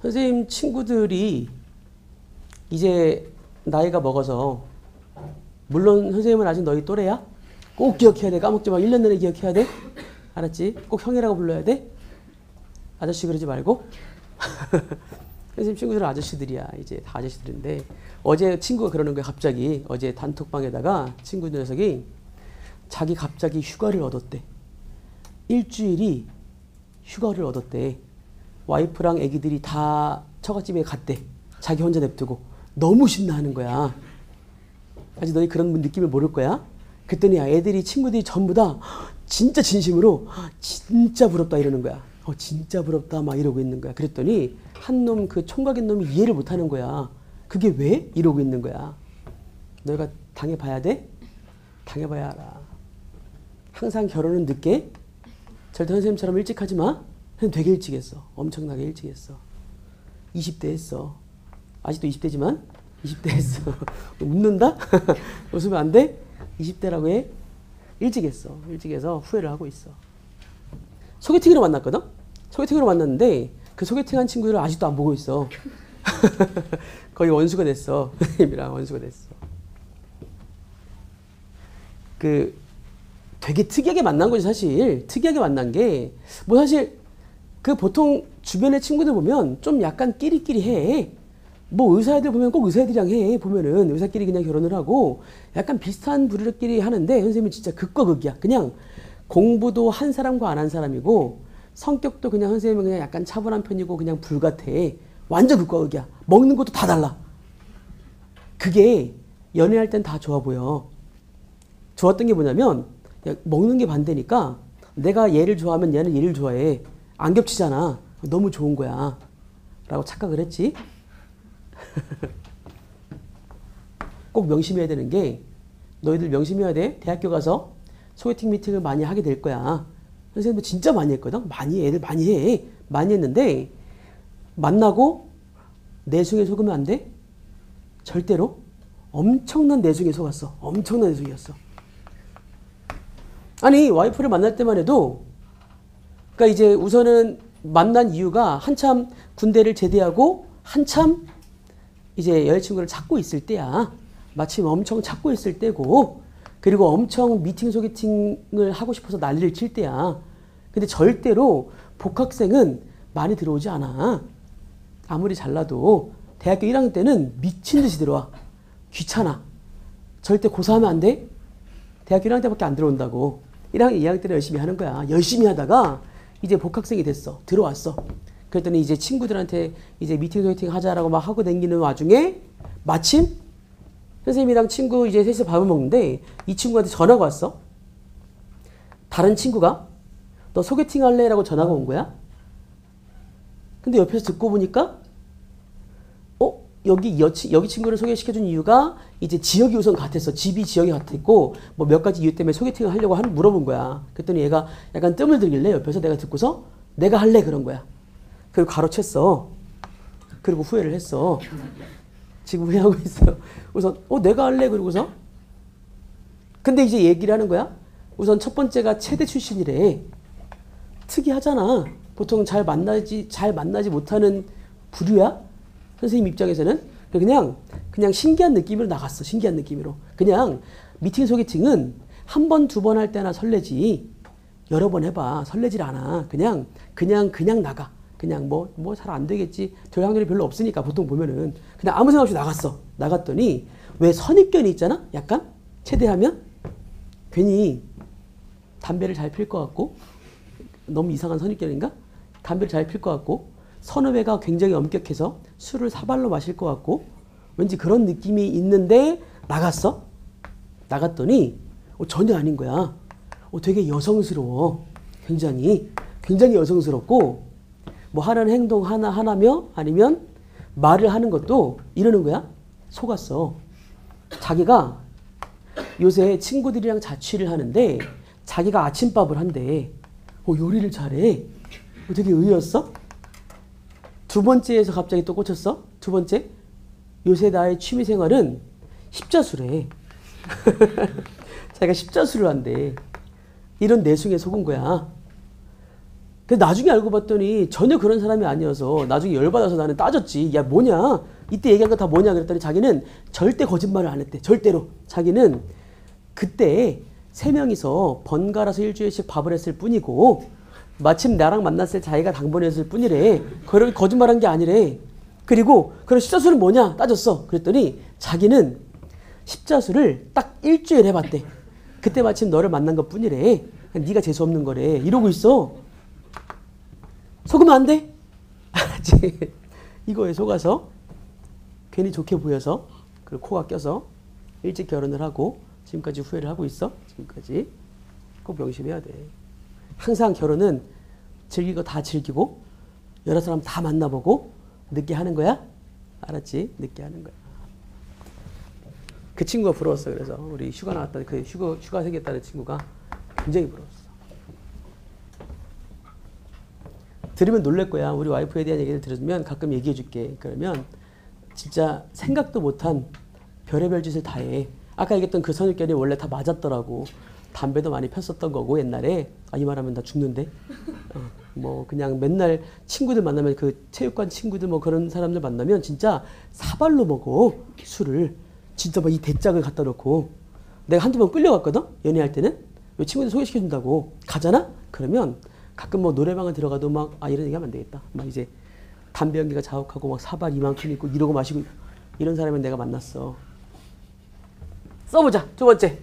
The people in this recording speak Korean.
선생님 친구들이 이제 나이가 먹어서 물론 선생님은 아직 너희 또래야. 꼭 기억해야 돼. 까먹지 마. 1년 내내 기억해야 돼. 알았지? 꼭 형이라고 불러야 돼. 아저씨 그러지 말고. 선생님 친구들은 아저씨들이야. 이제 다 아저씨들인데 어제 친구가 그러는 거야. 갑자기 어제 단톡방에다가 친구 녀석이 자기 갑자기 휴가를 얻었대. 일주일이 휴가를 얻었대. 와이프랑 애기들이 다 처갓집에 갔대. 자기 혼자 냅두고 너무 신나하는 거야. 아직 너희 그런 느낌을 모를 거야. 그랬더니 애들이 친구들이 전부 다 진짜 진심으로 진짜 부럽다 이러는 거야. 어 진짜 부럽다 막 이러고 있는 거야. 그랬더니 한 놈 그 총각인 놈이 이해를 못 하는 거야. 그게 왜 이러고 있는 거야. 너희가 당해봐야 돼? 당해봐야 알아. 항상 결혼은 늦게 절대 선생님처럼 일찍 하지 마. 되게 일찍 했어. 엄청나게 일찍 했어. 20대 했어. 아직도 20대지만 20대 했어. 웃는다? 웃으면 안 돼? 20대라고 해? 일찍 했어. 일찍 해서 후회를 하고 있어. 소개팅으로 만났거든? 소개팅으로 만났는데 그 소개팅한 친구들을 아직도 안 보고 있어. 거의 원수가 됐어. 선생님이랑 원수가 됐어. 그 되게 특이하게 만난 거지 사실. 특이하게 만난 게 뭐 사실 그 보통 주변의 친구들 보면 좀 약간 끼리끼리 해. 뭐 의사애들 보면 꼭 의사애들이랑 해. 보면은 의사끼리 그냥 결혼을 하고 약간 비슷한 부류끼리 하는데 선생님은 진짜 극과 극이야. 그냥 공부도 한 사람과 안 한 사람이고 성격도 그냥 선생님은 그냥 약간 차분한 편이고 그냥 불같아. 완전 극과 극이야. 먹는 것도 다 달라. 그게 연애할 땐 다 좋아 보여. 좋았던 게 뭐냐면 먹는 게 반대니까 내가 얘를 좋아하면 얘는 얘를 좋아해. 안 겹치잖아. 너무 좋은 거야. 라고 착각을 했지. 꼭 명심해야 되는 게 너희들 명심해야 돼. 대학교 가서 소개팅 미팅을 많이 하게 될 거야. 선생님도 진짜 많이 했거든. 많이 애들 많이 해. 많이 했는데 만나고 내숭에 속으면 안 돼. 절대로 엄청난 내숭에 속았어. 엄청난 내숭이었어. 아니 와이프를 만날 때만 해도 그러니까 이제 우선은 만난 이유가 한참 군대를 제대하고 한참 이제 여자친구를 찾고 있을 때야. 마침 엄청 찾고 있을 때고 그리고 엄청 미팅 소개팅을 하고 싶어서 난리를 칠 때야. 근데 절대로 복학생은 많이 들어오지 않아. 아무리 잘나도 대학교 1학년 때는 미친 듯이 들어와. 귀찮아. 절대 고사하면 안 돼. 대학교 1학년 때밖에 안 들어온다고. 1학년, 2학년 때는 열심히 하는 거야. 열심히 하다가 이제 복학생이 됐어. 들어왔어. 그랬더니 이제 친구들한테 이제 미팅 소개팅 하자라고 막 하고 다니는 와중에 마침 선생님이랑 친구 이제 셋이서 밥을 먹는데 이 친구한테 전화가 왔어. 다른 친구가 너 소개팅 할래? 라고 전화가 온 거야. 근데 옆에서 듣고 보니까 어? 여기 여치, 여기 친구를 소개시켜준 이유가 이제 지역이 우선 같았어. 집이 지역이 같았고 뭐 몇 가지 이유 때문에 소개팅을 하려고 한 물어본 거야. 그랬더니 얘가 약간 뜸을 들길래 옆에서 내가 듣고서 내가 할래 그런 거야. 그리고 가로챘어. 그리고 후회를 했어. 지금 후회하고 있어. 우선 어 내가 할래 그러고서 근데 이제 얘기를 하는 거야. 우선 첫 번째가 체대 출신이래. 특이하잖아. 보통 잘 만나지 잘 만나지 못하는 부류야. 선생님 입장에서는 그냥 그냥 신기한 느낌으로 나갔어. 신기한 느낌으로. 그냥 미팅 소개팅은 한 번 두 번 할 때나 설레지. 여러 번 해봐. 설레질 않아. 그냥 그냥 그냥 나가. 그냥 뭐 뭐 잘 안 되겠지. 될 확률이 별로 없으니까 보통 보면은 그냥 아무 생각 없이 나갔어. 나갔더니 왜 선입견이 있잖아. 약간 체대하면 괜히 담배를 잘 필 것 같고 너무 이상한 선입견인가? 담배를 잘 필 것 같고 선후배가 굉장히 엄격해서 술을 사발로 마실 것 같고 왠지 그런 느낌이 있는데 나갔어. 나갔더니 어, 전혀 아닌 거야. 어, 되게 여성스러워. 굉장히 굉장히 여성스럽고 뭐 하는 행동 하나 하나며 아니면 말을 하는 것도 이러는 거야. 속았어. 자기가 요새 친구들이랑 자취를 하는데 자기가 아침밥을 한대. 어, 요리를 잘해. 어, 되게 의외였어? 두 번째에서 갑자기 또 꽂혔어? 두 번째? 요새 나의 취미 생활은 십자수래. 자기가 십자수를 한대. 이런 내숭에 속은 거야. 근데 나중에 알고 봤더니 전혀 그런 사람이 아니어서 나중에 열받아서 나는 따졌지. 야 뭐냐? 이때 얘기한 거 다 뭐냐 그랬더니 자기는 절대 거짓말을 안 했대. 절대로. 자기는 그때 세 명이서 번갈아서 일주일씩 밥을 했을 뿐이고 마침 나랑 만났을 때 자기가 당번했을 뿐이래. 그걸 거짓말한 게 아니래. 그리고 그럼 십자수는 뭐냐 따졌어. 그랬더니 자기는 십자수를 딱 일주일 해봤대. 그때 마침 너를 만난 것 뿐이래. 네가 재수 없는 거래. 이러고 있어. 속으면 안 돼. 알았지? 이거에 속아서 괜히 좋게 보여서 그리고 코가 껴서 일찍 결혼을 하고 지금까지 후회를 하고 있어. 지금까지 꼭 명심해야 돼. 항상 결혼은 거다 즐기고 여러 사람 다 만나보고 늦게 하는 거야. 알았지? 늦게 하는 거야. 그 친구가 부러웠어. 그래서 우리 휴가 나왔다. 그 휴가 휴가 생겼다는 친구가 굉장히 부러웠어. 들으면 놀랄 거야. 우리 와이프에 대한 얘기를 들으면 가끔 얘기해 줄게. 그러면 진짜 생각도 못한 별의별 짓을 다 해. 아까 얘기했던 그 선입견이 원래 다 맞았더라고. 담배도 많이 폈었던 거고 옛날에. 아 이 말하면 나 죽는데? 어, 뭐 그냥 맨날 친구들 만나면 그 체육관 친구들 뭐 그런 사람들 만나면 진짜 사발로 먹어 술을. 진짜 막 이 대짝을 갖다 놓고. 내가 한두 번 끌려갔거든? 연애할 때는? 왜 친구들 소개시켜 준다고. 가잖아? 그러면 가끔 뭐 노래방을 들어가도 막 아 이런 얘기하면 안 되겠다. 막 이제 담배 연기가 자욱하고 막 사발 이만큼 있고 이러고 마시고 이런 사람을 내가 만났어 써보자. 두 번째